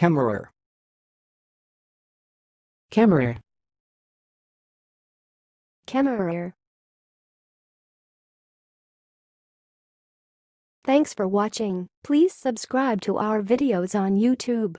Camera. Camera. Camera. Thanks for watching. Please subscribe to our videos on YouTube.